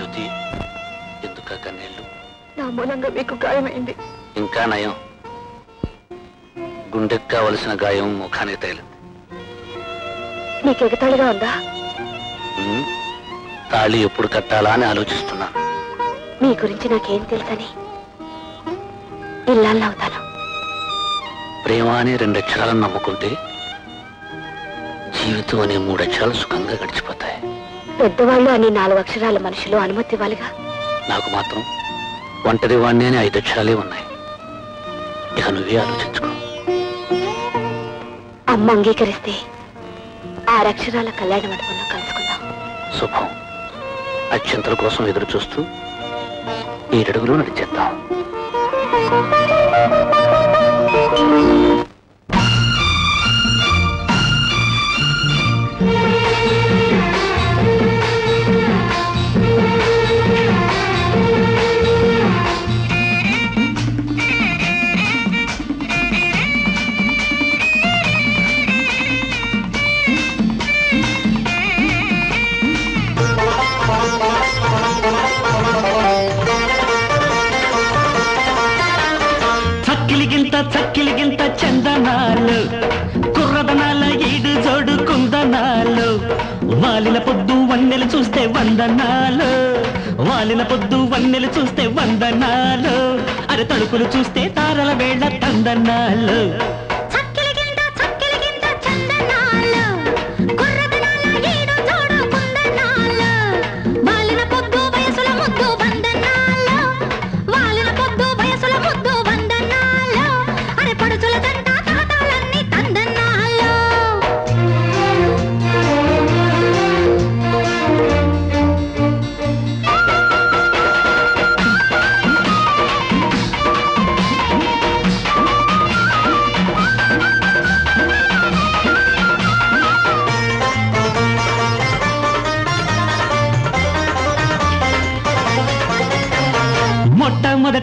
జ్యోతి ఎందుక కన్నీళ్ళు? నా మూలంగా మీకు గాయమైంది. ఇంకా నయం. గుండెకు కావలసిన గాయం ముఖానికి తగిలింది. నీకు ఎగతాళిగా ఉందా? ఉమ్, తాళి ఎప్పుడు కట్టాలా అని ఆలోచిస్తున్నాను. మీ గురించి నాకేం తెలుసని ఇల్లాళ్ళు అవుతాను ప్రేమ అనే రెండు అక్షరాలను నమ్ముకుంటే జీవితం అనే మూడు అక్షరాలు సుఖంగా గడిచిపోతాయి. పెద్దవాళ్ళు అని నాలుగు అక్షరాల మనుషులు అనుమతి ఇవ్వాలిగా. నాకు మాత్రం ఒంటరి వాణ్ణి అని ఐదు అక్షరాలే ఉన్నాయి. ఇక నువ్వే ఆలోచించుకో. అమ్మ అంగీకరిస్తే ఆరు అక్షరాల కళ్యాణ మండపంలో కలుసుకుందాం. శుభం. అత్యంతల కోసం ఎదురు చూస్తూ ఏడడుగులు నడిచేద్దాం. వాలిన పొద్దు వన్నెలు చూస్తే వందనాలు. వాలిన పొద్దు వన్నెలు చూస్తే వందనాలు. అరే తడుపులు చూస్తే తారల వేళ తందనాలు.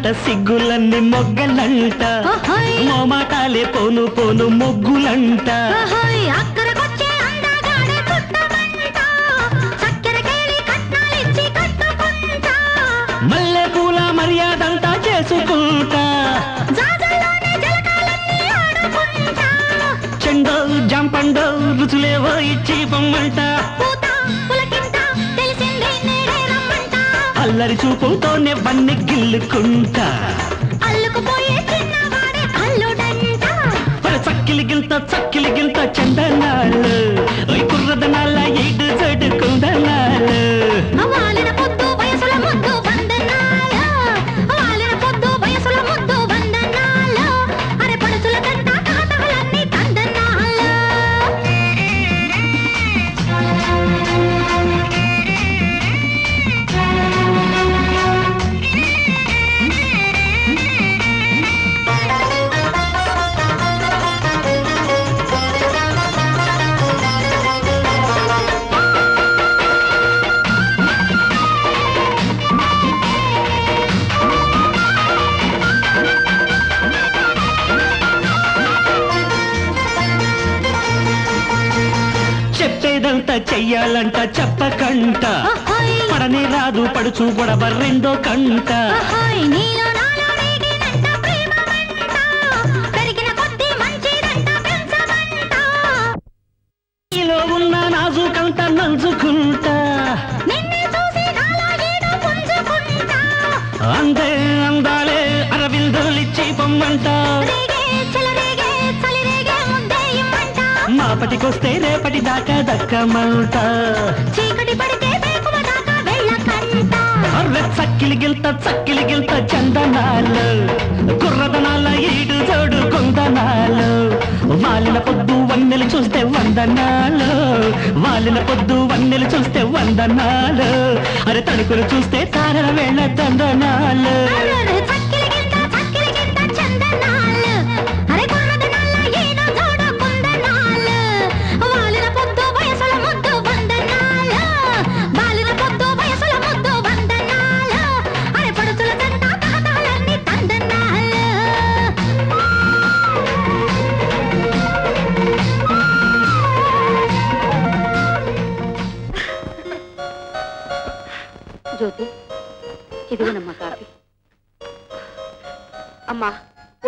మొట్టమొదట సిగ్గులన్నీ మొగ్గలంట. మోమాటాలే పోను పోను మొగ్గులంట. మల్లె పూల మర్యాదంతా చేసుకుంటా. చెండో జంపండో రుచులేవో ఇచ్చి పొమ్మంట. అల్లరి చూపుతోనే వన్నె గిల్లుకుంటా. మరి చక్కిలి గింత చక్కిలి గింత చెయ్యాలంట చెప్పకంట. పడనే రాదు పడుచు గొడవ రెండో కంట. నీలో ఉన్న నాజుకంట అందే అందాలే అరవిందులిచ్చి పొమ్మంట. మాపటికొస్తే రేపటి దాకా దక్కమంట చీకటి పడితే అర్రె చక్కిలి గిల్త చక్కిలి గిల్త చందనాలు. కుర్రదనాల ఈడు జోడు కొందనాలు. వాలిన పొద్దు వన్నెలు చూస్తే వందనాలు. వాలిన పొద్దు వన్నెలు చూస్తే వందనాలు. అరే తణుకులు చూస్తే తారల వేళ దందనాలు జ్యోతి ఇదిగోనమ్మా కాఫీ. అమ్మా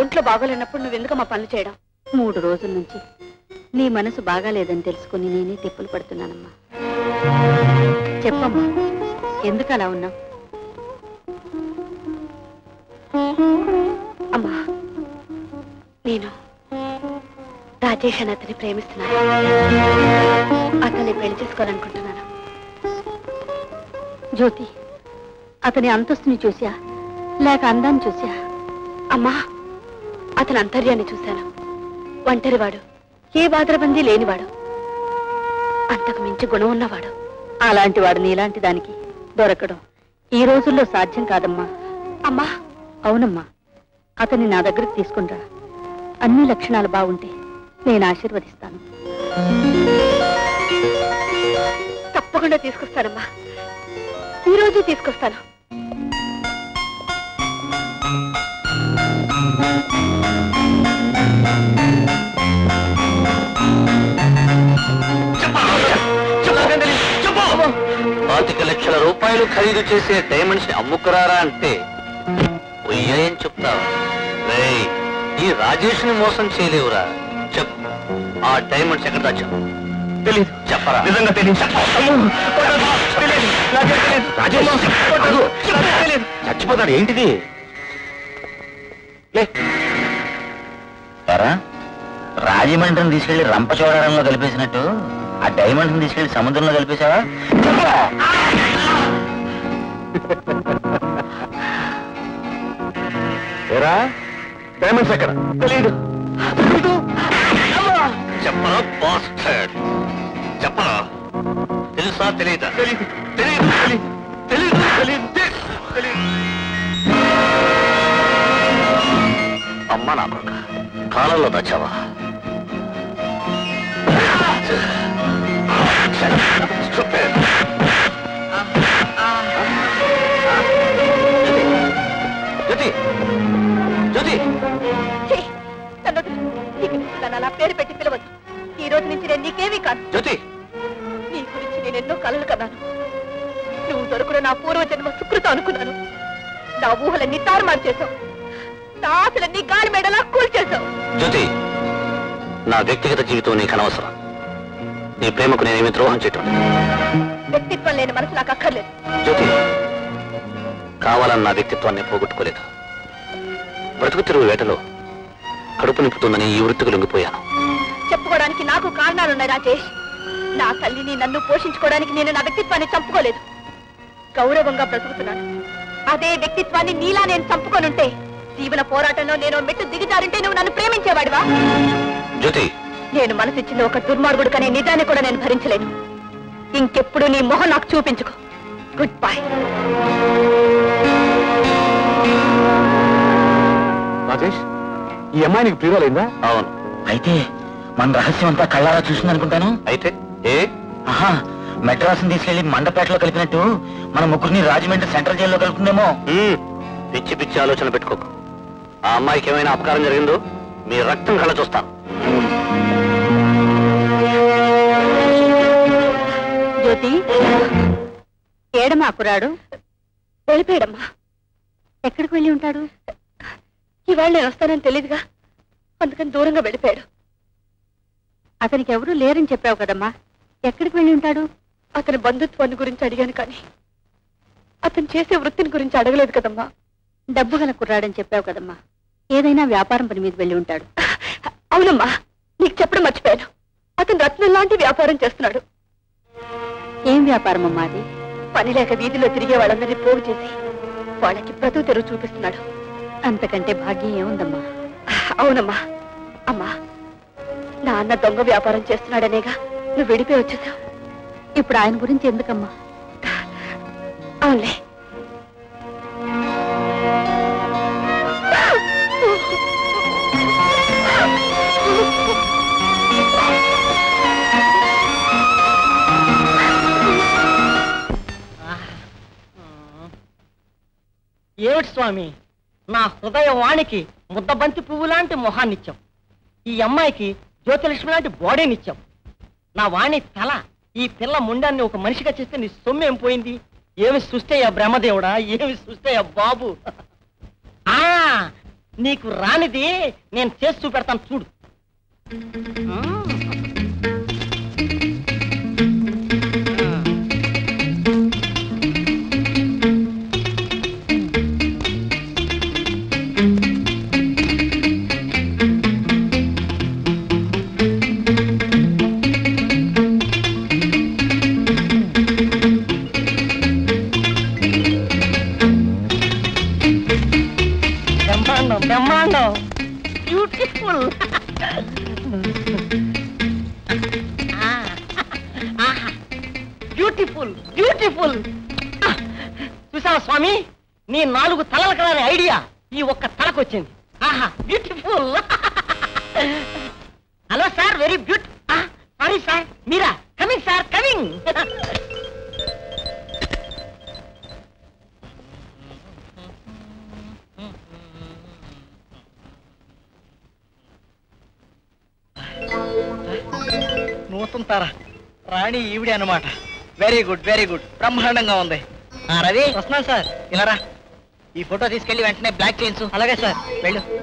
ఒంట్లో బాగోలేనప్పుడు నువ్వెందుకు మా పనులు చేయడం? మూడు రోజుల నుంచి నీ మనసు బాగాలేదని తెలుసుకుని నేనే తిప్పులు పడుతున్నానమ్మా. చెప్పమ్మా ఎందుకు అలా ఉన్నావు? అమ్మా నేను రాజేష్ అని అతన్ని ప్రేమిస్తున్నాను. అతన్ని పెళ్ళి చేసుకోవాలనుకుంటున్నాను. జ్యోతి అతని అంతస్తుని చూసా లేక అందాన్ని చూసా అమ్మా అతని అంతర్యాన్ని చూశాను. ఒంటరివాడు ఏ బాధరబందీ లేనివాడు. అంతకు మించి గుణం ఉన్నవాడు. అలాంటి వాడు నీలాంటి దానికి దొరకడం ఈ రోజుల్లో సాధ్యం కాదమ్మా. అమ్మా. అవునమ్మా అతన్ని నా దగ్గరకు తీసుకునిరా అన్ని లక్షణాలు బాగుంటే నేను ఆశీర్వదిస్తాను. తప్పకుండా తీసుకొస్తానమ్మా. ఈ రోజు తీసుకొస్తాను పాతిక లక్షల రూపాయలు ఖరీదు చేసే డైమండ్స్ని అమ్ముకురారా అంటే ఉయ్యేం చెప్తావు. రేయ్ ఈ రాజేష్ని మోసం చేయలేవురా. చెప్పు. ఆ డైమండ్స్ ఎక్కడ దాచావు? తెలీదు. చెప్పరా? నిజంగా తెలియదు చచ్చిపోతాడు. ఏంటిది? రాజమండ్రిని తీసుకెళ్ళి రంపచోడవరంలో కలిపేసినట్టు ఆ డైమండ్స్ తీసుకెళ్ళి సముద్రంలో కలిపేశావా? డైమండ్స్ ఎక్కడ? బాస్టర్డ్ చెప్పరా తెలుసా తెలియదా తెలీదు. తెలీదు తెలీదు తెలీదు తెలీదు అమ్మ నా కొడుక కాలంలో దాచావా. జ్యోతి అలా పేరు పెట్టి పిలవద్దు. ఈ రోజు నుంచి నేను నీకేమీ కాదు. జ్యోతి. ఎన్నో కలలు కన్నాను నువ్వు దొరకడం నా పూర్వజన్మ సుకృతం అనుకున్నాను. నా ఊహలన్నీ తారుమారు చేశావు. నా ఆశలన్నీ గాలి మేడలా కూల్చేశావు జ్యోతి నా వ్యక్తిగత జీవితం నీకు అనవసరం. నీ ప్రేమకు నేనేమి ద్రోహం చేయటం. వ్యక్తిత్వం లేని మనసు నాకు అక్కర్లేదు. జ్యోతి కావాలని నా వ్యక్తిత్వాన్ని పోగొట్టుకోలేదు. బ్రతుకు తిరుగు వేటలో కడుపు నింపుతుందని ఈ వృత్తికి లొంగిపోయాను. చెప్పుకోవడానికి నాకు కారణాలున్నాయి రాజేష్. నా తల్లిని నన్ను పోషించుకోవడానికి నేను నా వ్యక్తిత్వాన్ని చంపుకోలేదు. గౌరవంగా బ్రతుకుతున్నాను. అదే వ్యక్తిత్వాన్ని నీలా నేను చంపుకొనుంటే జీవన పోరాటంలో నేను మెట్టు దిగజారుంటే నువ్వు నన్ను ప్రేమించేవాడివా? జ్యోతి. నేను మనసిచ్చిన ఒక దుర్మార్గుడు కనే నిజాన్ని కూడా నేను భరించలేను. ఇంకెప్పుడు నీ మొహం నాకు చూపించుకో. గుడ్ బై రాజేష్ ఈ అమ్మాయి నీకు ప్రియురాలైందా? అవును. అయితే మన రహస్యం అంతా కళ్ళారా చూసిందనుకుంటాను? అయితే ఏ? ఆహా మెడ్రాస్ని తీసుకెళ్ళి మండపేటలో కలిపినట్టు మన ముగ్గురిని రాజమండ్రి సెంట్రల్ జైల్లో కలుపుతుందేమో. మ్మ్. పిచ్చి పిచ్చి ఆలోచన పెట్టుకోకు ఆ అమ్మాయికి ఏమైనా అపకారం జరిగిందో మీ రక్తం కళ్ళ చూస్తాను. జ్యోతి ఏడమా కురాడు వెళ్ళిపోయాడమ్మా. ఎక్కడికి వెళ్ళి ఉంటాడు? ఇవాళ నేను వస్తానని తెలియదుగా అందుకని దూరంగా వెళ్ళిపోయాడు. అతనికి ఎవరూ లేరని చెప్పావు కదమ్మా. ఎక్కడికి వెళ్ళి ఉంటాడు? అతని బంధుత్వాన్ని గురించి అడిగాను కానీ అతను చేసే వృత్తిని గురించి అడగలేదు కదమ్మా. డబ్బు గల కుర్రాడని చెప్పావు కదమ్మా. ఏదైనా వ్యాపారం పని మీద వెళ్ళి ఉంటాడు. అవునమ్మా నీకు చెప్పడం మర్చిపోయాను. అతను రత్నం లాంటి వ్యాపారం చేస్తున్నాడు. ఏం వ్యాపారం అమ్మా అది? పని లేక వీధిలో తిరిగే వాళ్ళందరినీ పోగు చేసి వాళ్ళకి బ్రతుకు తెరువు చూపిస్తున్నాడు. అంతకంటే భాగ్యం ఏముందమ్మా? అవునమ్మా. అమ్మా నా అన్న దొంగ వ్యాపారం చేస్తున్నాడనేగా నువ్వు విడిపోయి వచ్చేసావు. ఇప్పుడు ఆయన గురించి ఎందుకమ్మా? అవునులే. ఏమిటి స్వామి? నా హృదయ వాణికి ముద్దబంతి పువ్వు లాంటి మొహాన్నిచ్చాం ఈ అమ్మాయికి జ్యోతిలక్ష్మి లాంటి బాడీనిచ్చాం నా వాణి తల ఈ పిల్ల ముండాన్ని ఒక మనిషిగా చేస్తే నీ సొమ్మేం పోయింది? ఏమి చూస్తేయా బ్రహ్మదేవుడా? ఏమి చూస్తేయా బాబు? ఆ నీకు రానిది నేను చేసి చూపెడతాను చూడు. బ్యూటిఫుల్ బ్యూటిఫుల్ చూసావా స్వామి? నీ నాలుగు తలల కలని ఐడియా. ఈ ఒక్క తలకు వచ్చింది ఆహా beautiful hello sir very beauty sorry sir మీరా? కమింగ్ సార్ కమింగ్ నూతన తారా. రాణి ఈవిడే అనమాట వెరీ గుడ్ వెరీ గుడ్. బ్రహ్మాండంగా ఉంది. రవి. వస్తున్నాను సార్. ఇలా రా. ఈ ఫోటో తీసుకెళ్ళి వెంటనే బ్లాక్ చేయించు. అలాగే సార్ వెళ్ళు.